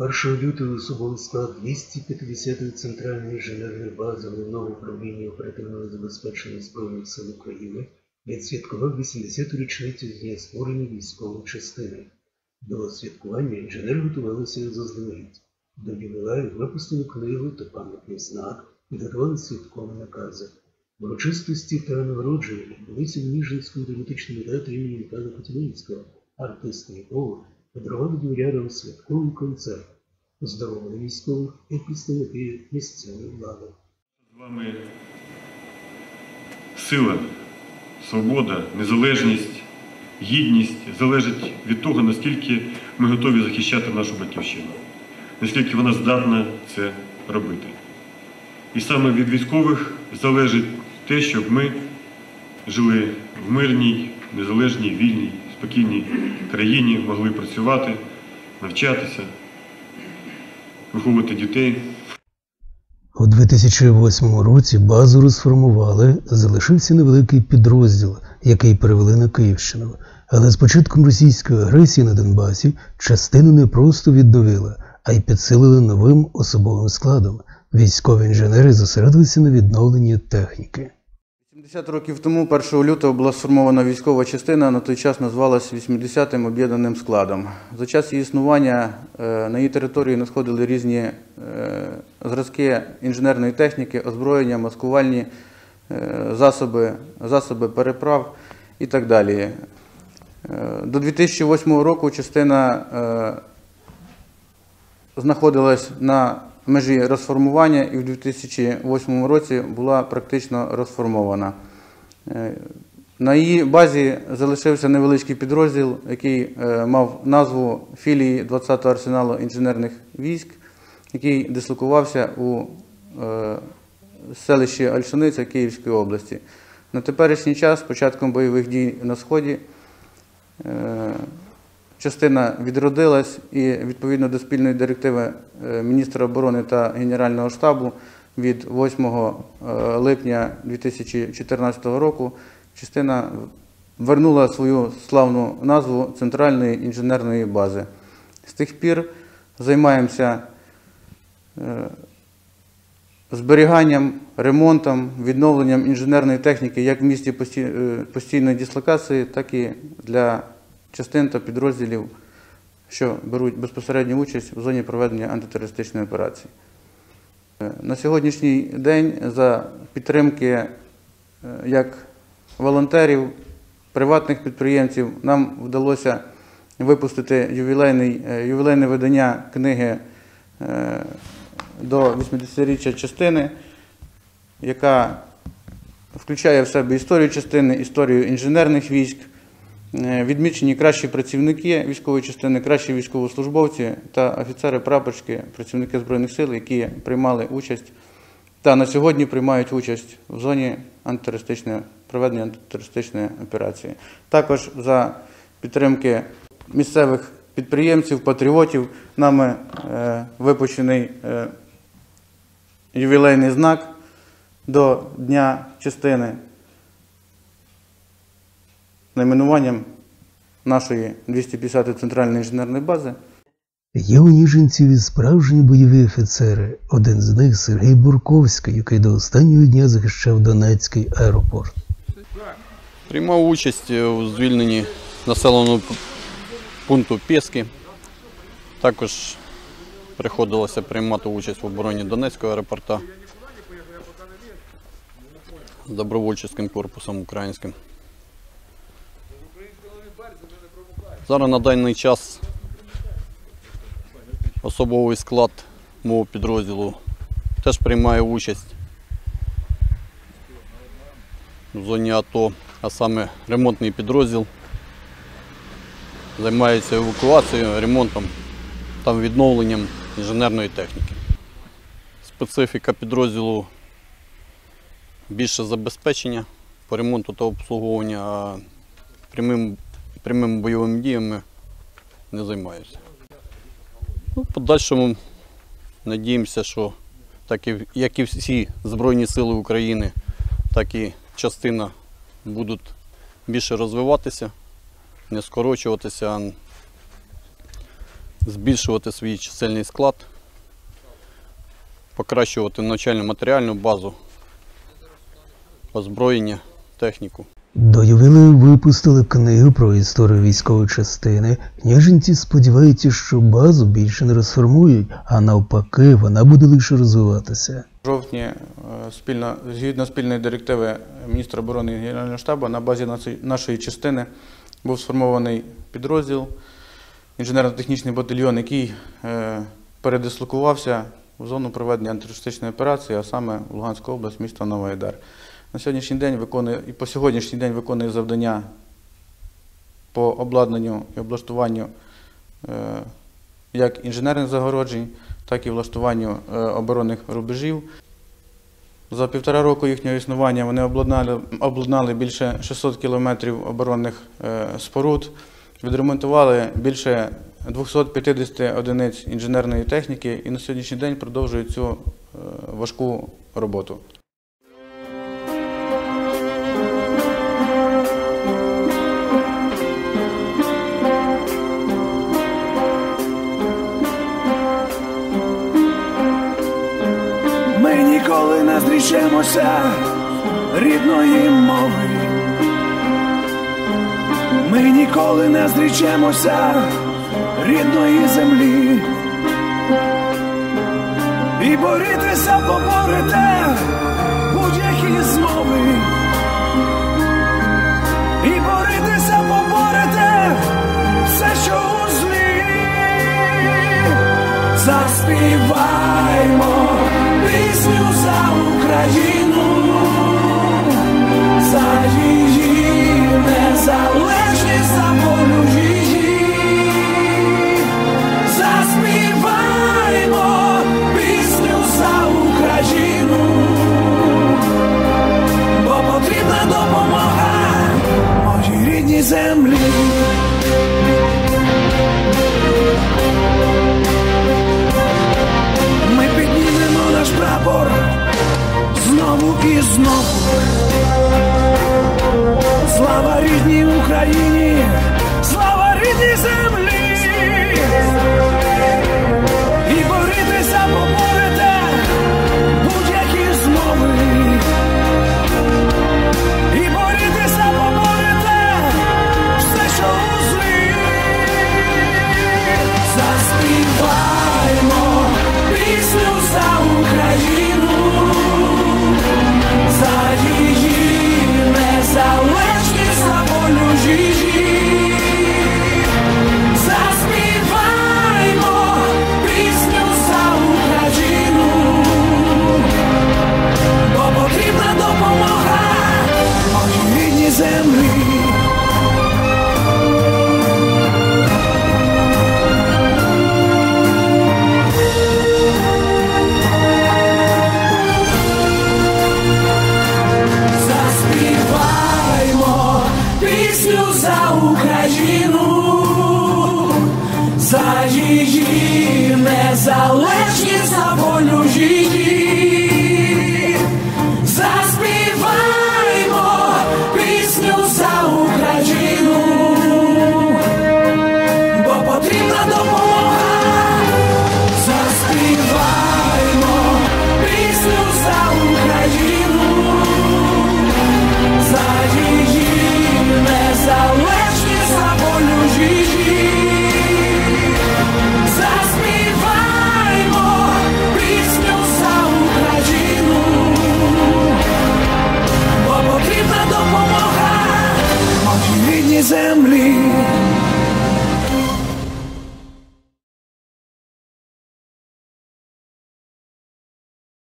1 лютого особовий склад 250-ї центральної інженерної бази головного управління оперативного забезпечення Збройних сил України відсвяткував 80-ту річницю з дня створення військової частини. До святкування інженери готувалися заздалегідь. До ювілею випустили книгу та пам'ятний знак, і підготували святкові накази. Урочистості та нагородження відбулися в Ніжинському драматичному театрі імені Михайла Котілинського. Артисти якого подарували дворярам святковий концерт, оздоровили військових і представники місцевої влади. З вами сила, свобода, незалежність, гідність залежить від того, наскільки ми готові захищати нашу батьківщину, наскільки вона здатна це робити. І саме від військових залежить те, щоб ми жили в мирній, незалежній, вільній, спокійній країні, могли працювати, навчатися, виховувати дітей. У 2008 році базу розформували, залишився невеликий підрозділ, який перевели на Київщину. Але з початком російської агресії на Донбасі частину не просто відновили, а й підсилили новим особовим складом. Військові інженери зосередилися на відновленні техніки. 70 років тому, 1 лютого, була сформована військова частина, на той час називалась 80-м об'єднаним складом. За час її існування е, на її території надходили різні е, зразки інженерної техніки, озброєння, маскувальні е, засоби, засоби переправ і так далі. До 2008 року частина знаходилась на межі розформування і в 2008 році була практично розформована. Е, На її базі залишився невеличкий підрозділ, який е, мав назву філії 20-го арсеналу інженерних військ, який дислокувався у е, селищі Альшаниця Київської області. На теперішній час, початком бойових дій на Сході, частина відродилась і відповідно до спільної директиви е, міністра оборони та Генерального штабу від 8 е, липня 2014 року частина вернула свою славну назву Центральної інженерної бази. З тих пір займаємося е, зберіганням, ремонтом, відновленням інженерної техніки як в місті постійної дислокації, так і для частин та підрозділів, що беруть безпосередню участь в зоні проведення антитерористичної операції. Е, На сьогоднішній день за підтримки е, як волонтерів, приватних підприємців нам вдалося випустити е, ювілейне видання книги до 80-річчя частини, яка включає в себе історію частини, історію інженерних військ, відмічені кращі працівники військової частини, кращі військовослужбовці та офіцери-прапорщики, працівники Збройних сил, які приймали участь та на сьогодні приймають участь в зоні антитерористичної проведення антитерористичної операції. Також за підтримки місцевих підприємців, патріотів нами е, випущений е, ювілейний знак до Дня частини найменуванням нашої 250-ї центральної інженерної бази. Є у Ніжинців і справжні бойові офіцери. Один з них Сергій Бурковський, який до останнього дня захищав Донецький аеропорт. Приймав участь у звільненні населеного пункту Пєски. Також приходилося приймати участь в обороні Донецького аеропорта з добровольчим корпусом українським. Зараз на даний час особовий склад мого підрозділу теж приймає участь в зоні АТО, а саме ремонтний підрозділ. Займається евакуацією, ремонтом та відновленням інженерної техніки. Специфіка підрозділу більше забезпечення по ремонту та обслуговування, а прямим, прямими бойовими діями не займаюся. Ну, подальшому надіємося, що так і, як і всі Збройні Сили України, так і частина будуть більше розвиватися, не скорочуватися, а збільшувати свій чисельний склад, покращувати навчально-матеріальну базу, озброєння, техніку. До ювілею випустили книгу про історію військової частини. Княженці сподіваються, що базу більше не розформують, а навпаки, вона буде лише розвиватися. В жовтні е, спільно, згідно спільної директиви міністра оборони і Генерального штабу на базі нашої частини був сформований підрозділ, інженерно-технічний батальйон, який е, передислокувався в зону проведення антитерористичної операції, а саме в Луганську область, місто Новоайдар. На сьогоднішній день виконує і по сьогоднішній день виконує завдання по обладнанню і облаштуванню е, як інженерних загороджень, так і влаштуванню е, оборонних рубежів. За півтора року їхнього існування вони обладнали, обладнали більше 600 кілометрів оборонних е, споруд, відремонтували більше 250 одиниць інженерної техніки і на сьогоднішній день продовжують цю важку роботу. Ніколи рідної мови. Ми ніколи не зрічемося рідної землі. І борітися поборете будь-які змови. І борітися поборете все, що у злі. Заспіваймо пісню за Україну, за її незалежність, за волю Ukrajinu. Za Žežine, za Lenin